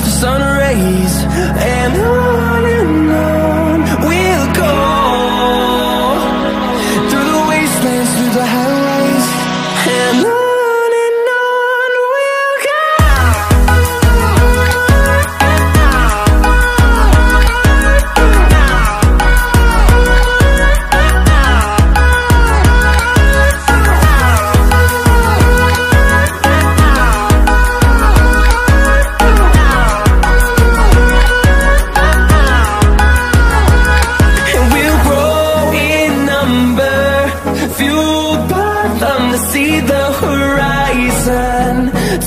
to sun rays and